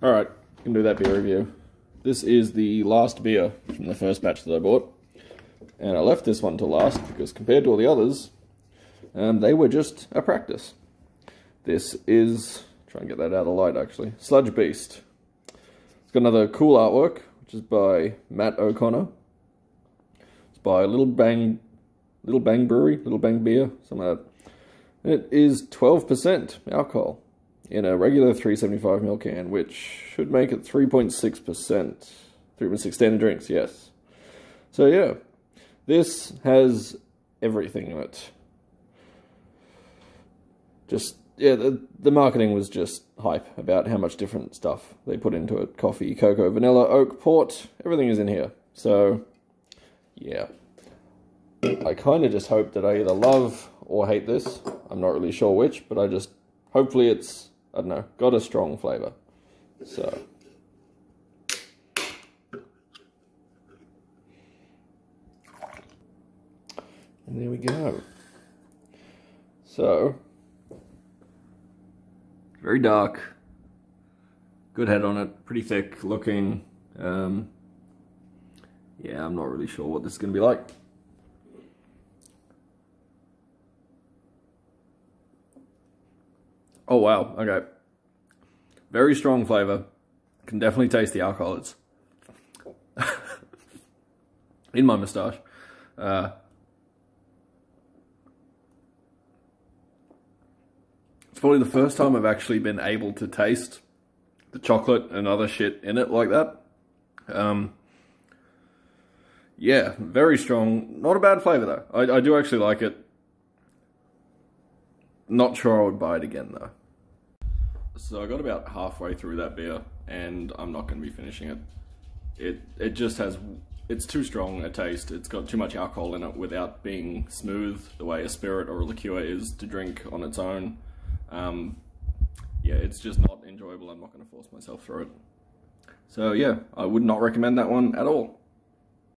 Alright, can do that beer review. This is the last beer from the first batch that I bought. And I left this one to last because compared to all the others, um, they were just a practice. This is, try and get that out of the light actually, Sludge Beast. It's got another cool artwork, which is by Matt O'Connor. It's by Little Bang, Little Bang Brewery, Little Bang Beer, something like that. It is 12% alcohol in a regular 375ml can, which should make it 3.6%. 3.6 standard drinks, yes. So yeah, this has everything in it. Just, yeah, the, the marketing was just hype about how much different stuff they put into it. Coffee, cocoa, vanilla, oak, port, everything is in here. So, yeah. I kind of just hope that I either love or hate this. I'm not really sure which, but I just, hopefully it's I don't know, got a strong flavour. So. And there we go. So, very dark, good head on it, pretty thick looking. Um, yeah, I'm not really sure what this is going to be like. Oh, wow. Okay. Very strong flavor. Can definitely taste the alcohol. It's in my moustache. Uh, it's probably the first time I've actually been able to taste the chocolate and other shit in it like that. Um, yeah, very strong. Not a bad flavor though. I, I do actually like it. Not sure I would buy it again though. So I got about halfway through that beer and I'm not going to be finishing it. It it just has it's too strong a taste. It's got too much alcohol in it without being smooth the way a spirit or a liqueur is to drink on its own. Um, yeah, it's just not enjoyable. I'm not going to force myself through it. So yeah, I would not recommend that one at all.